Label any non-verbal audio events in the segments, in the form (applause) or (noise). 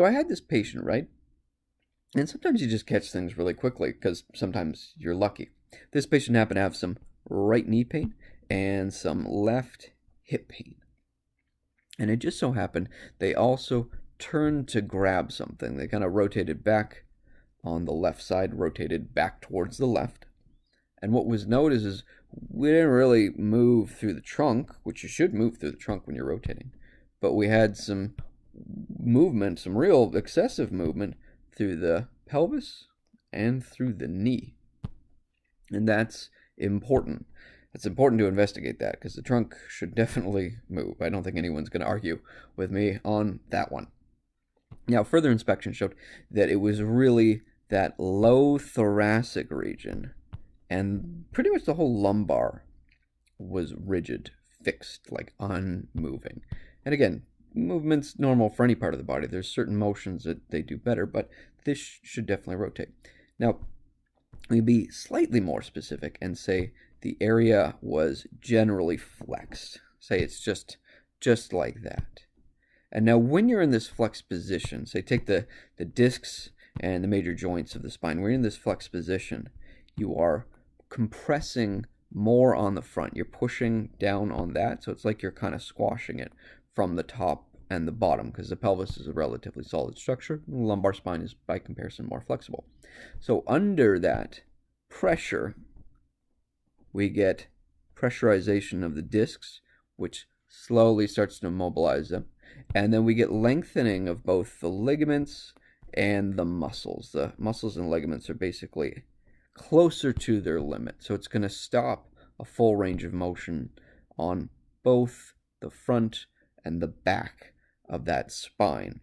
So I had this patient, right? And sometimes you just catch things really quickly because sometimes you're lucky. This patient happened to have some right knee pain and some left hip pain. And it just so happened they also turned to grab something. They kind of rotated back on the left side, rotated back towards the left. And what was noticed is we didn't really move through the trunk, which you should move through the trunk when you're rotating, but we had some movement, some real excessive movement through the pelvis and through the knee. And that's important. It's important to investigate that because the trunk should definitely move. I don't think anyone's going to argue with me on that one. Now, further inspection showed that it was really that low thoracic region and pretty much the whole lumbar was rigid, fixed, like unmoving. And again, movement's normal for any part of the body. There's certain motions that they do better, but this should definitely rotate. Now, we'd be slightly more specific and say the area was generally flexed. Say it's just just like that. And now when you're in this flexed position, say take the, the discs and the major joints of the spine, we're in this flexed position, you are compressing more on the front. You're pushing down on that, so it's like you're kind of squashing it from the top and the bottom because the pelvis is a relatively solid structure. The lumbar spine is, by comparison, more flexible. So under that pressure, we get pressurization of the discs, which slowly starts to mobilize them. And then we get lengthening of both the ligaments and the muscles. The muscles and ligaments are basically closer to their limit. So it's going to stop a full range of motion on both the front and the back of that spine.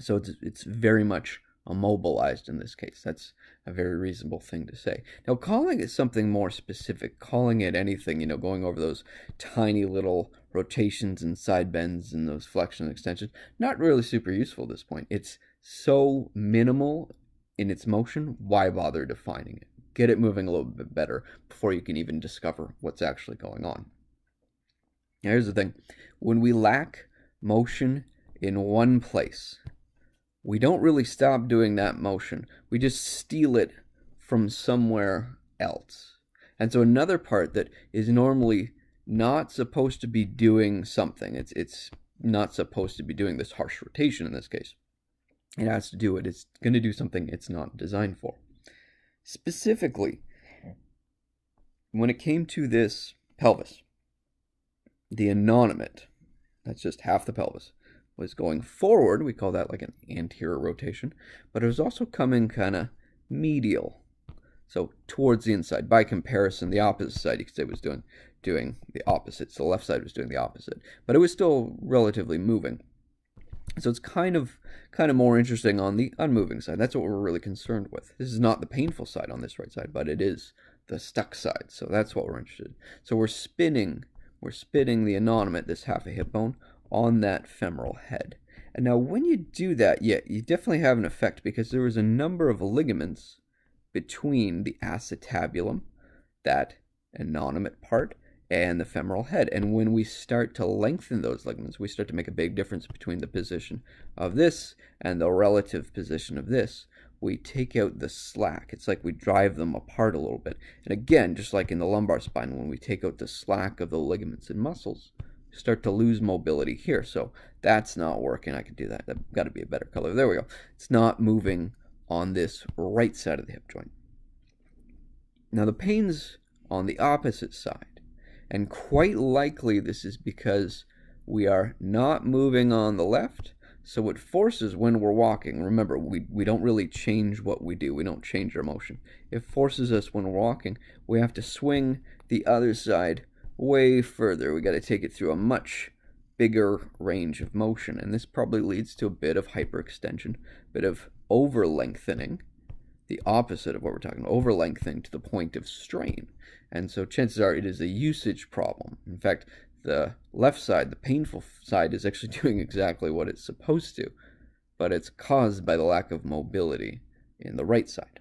So it's, it's very much immobilized in this case. That's a very reasonable thing to say. Now, calling it something more specific, calling it anything, you know, going over those tiny little rotations and side bends and those flexion extensions, not really super useful at this point. It's so minimal in its motion, why bother defining it? Get it moving a little bit better before you can even discover what's actually going on. Here's the thing when we lack motion in one place, we don't really stop doing that motion. We just steal it from somewhere else. And so another part that is normally not supposed to be doing something, it's it's not supposed to be doing this harsh rotation in this case. It has to do it. It's going to do something it's not designed for. Specifically, when it came to this pelvis, the innominate, that's just half the pelvis, was going forward. We call that like an anterior rotation, but it was also coming kind of medial. So towards the inside. By comparison, the opposite side you could say was doing doing the opposite. So the left side was doing the opposite, but it was still relatively moving. So it's kind of kind of more interesting on the unmoving side. That's what we're really concerned with. This is not the painful side on this right side, but it is the stuck side. So that's what we're interested in. So we're spinning, we're spitting the innominate, this half a hip bone, on that femoral head. And now when you do that, yeah, you definitely have an effect because there is a number of ligaments between the acetabulum, that innominate part, and the femoral head. And when we start to lengthen those ligaments, we start to make a big difference between the position of this and the relative position of this. We take out the slack. It's like we drive them apart a little bit. And again, just like in the lumbar spine, when we take out the slack of the ligaments and muscles, we start to lose mobility here. So that's not working. I can do that. That got to be a better color. There we go. It's not moving on this right side of the hip joint. Now the pain's on the opposite side. And quite likely this is because we are not moving on the left. So it forces when we're walking. Remember, we, we don't really change what we do. We don't change our motion. It forces us when we're walking. We have to swing the other side way further. We got to take it through a much bigger range of motion, and this probably leads to a bit of hyperextension, a bit of over lengthening, the opposite of what we're talking about, over lengthening to the point of strain. And so chances are it is a usage problem. In fact, the left side, the painful side, is actually (laughs) doing exactly what it's supposed to, but it's caused by the lack of mobility in the right side.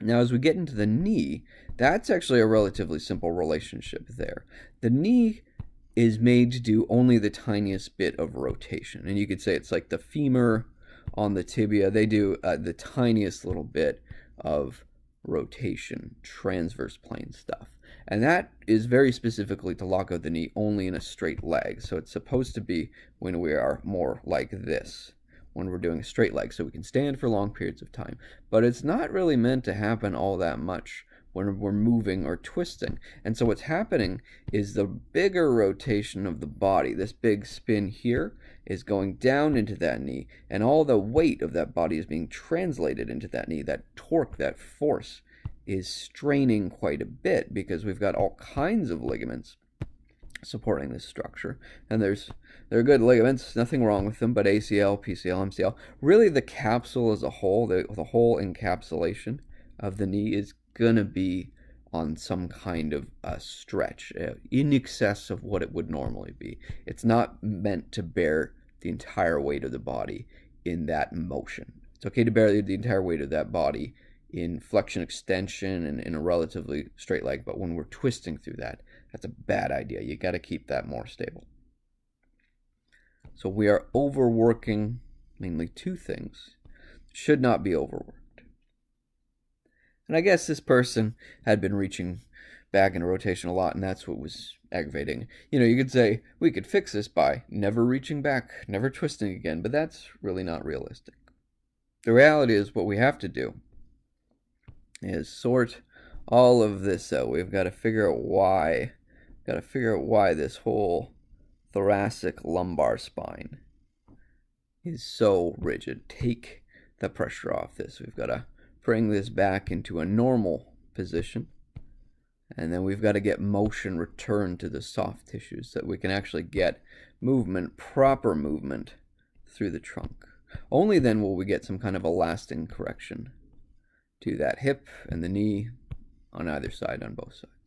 Now, as we get into the knee, that's actually a relatively simple relationship there. The knee is made to do only the tiniest bit of rotation. And you could say it's like the femur on the tibia. They do uh, the tiniest little bit of rotation, transverse plane stuff. And that is very specifically to lock out the knee only in a straight leg. So it's supposed to be when we are more like this, when we're doing a straight leg, so we can stand for long periods of time. But it's not really meant to happen all that much when we're moving or twisting. And so what's happening is the bigger rotation of the body, this big spin here, is going down into that knee, and all the weight of that body is being translated into that knee. That torque, that force, is straining quite a bit because we've got all kinds of ligaments supporting this structure. And there's they're good ligaments, nothing wrong with them, but ACL, PCL, MCL, really the capsule as a whole, the, the whole encapsulation of the knee is going to be on some kind of a stretch uh, in excess of what it would normally be. It's not meant to bear the entire weight of the body in that motion. It's okay to bear the entire weight of that body in flexion extension and in a relatively straight leg, but when we're twisting through that, that's a bad idea. You got to keep that more stable. So we are overworking mainly two things. Should not be overworked. And I guess this person had been reaching back in rotation a lot, and that's what was aggravating. You know, you could say we could fix this by never reaching back, never twisting again, but that's really not realistic. The reality is, what we have to do is sort all of this out. We've got to figure out why, got to figure out why this whole thoracic lumbar spine is so rigid. Take the pressure off this. We've got to bring this back into a normal position. And then we've got to get motion returned to the soft tissues so that we can actually get movement, proper movement through the trunk. Only then will we get some kind of a lasting correction to that hip and the knee on either side, on both sides.